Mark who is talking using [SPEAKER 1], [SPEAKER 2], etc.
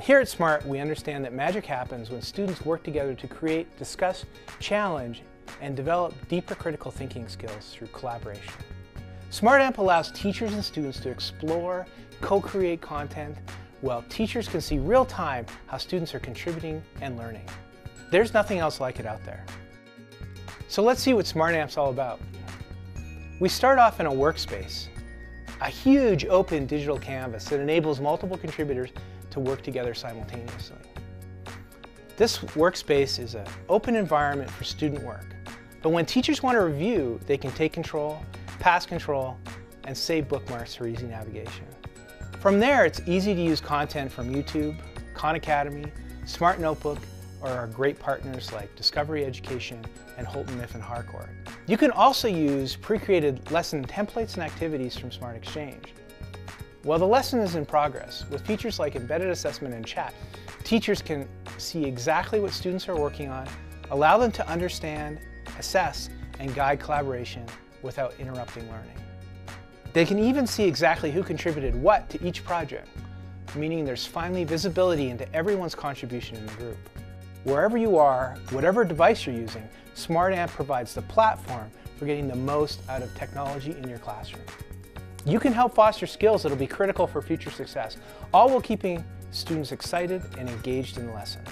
[SPEAKER 1] Here at SMART, we understand that magic happens when students work together to create, discuss, challenge, and develop deeper critical thinking skills through collaboration. SmartAmp allows teachers and students to explore, co-create content, while teachers can see real time how students are contributing and learning. There's nothing else like it out there. So let's see what SmartAmp's all about. We start off in a workspace, a huge open digital canvas that enables multiple contributors to work together simultaneously. This workspace is an open environment for student work, but when teachers want to review, they can take control, pass control, and save bookmarks for easy navigation. From there, it's easy to use content from YouTube, Khan Academy, Smart Notebook, or our great partners like Discovery Education and Houghton Mifflin Harcourt. You can also use pre-created lesson templates and activities from Smart Exchange. While the lesson is in progress, with features like embedded assessment and chat, teachers can see exactly what students are working on, allow them to understand, assess, and guide collaboration without interrupting learning. They can even see exactly who contributed what to each project, meaning there's finally visibility into everyone's contribution in the group. Wherever you are, whatever device you're using, SmartAmp provides the platform for getting the most out of technology in your classroom. You can help foster skills that'll be critical for future success, all while keeping students excited and engaged in the lesson.